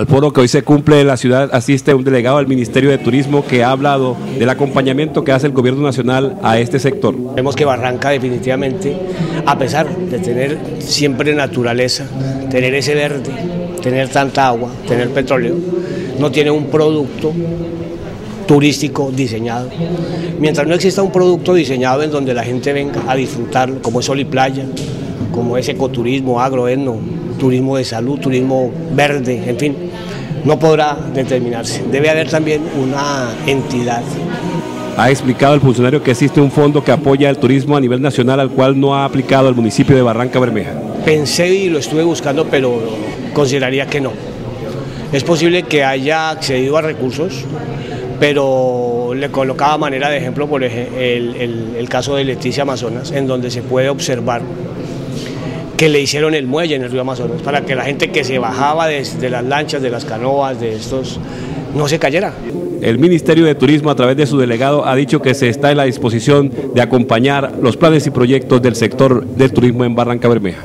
Al foro que hoy se cumple en la ciudad asiste un delegado del Ministerio de Turismo que ha hablado del acompañamiento que hace el gobierno nacional a este sector. Vemos que Barranca definitivamente, a pesar de tener siempre naturaleza, tener ese verde, tener tanta agua, tener petróleo, no tiene un producto turístico diseñado. Mientras no exista un producto diseñado en donde la gente venga a disfrutarlo, como es sol y playa, como es ecoturismo, agroetno, turismo de salud, turismo verde, en fin, no podrá determinarse. Debe haber también una entidad. Ha explicado el funcionario que existe un fondo que apoya el turismo a nivel nacional al cual no ha aplicado el municipio de Barranca Bermeja. Pensé y lo estuve buscando, pero consideraría que no. Es posible que haya accedido a recursos, pero le colocaba manera de ejemplo por ejemplo, el, el caso de Leticia Amazonas, en donde se puede observar que le hicieron el muelle en el río Amazonas, para que la gente que se bajaba de, las lanchas, de las canoas, de estos, no se cayera. El Ministerio de Turismo, a través de su delegado, ha dicho que se está en la disposición de acompañar los planes y proyectos del sector del turismo en Barranca Bermeja.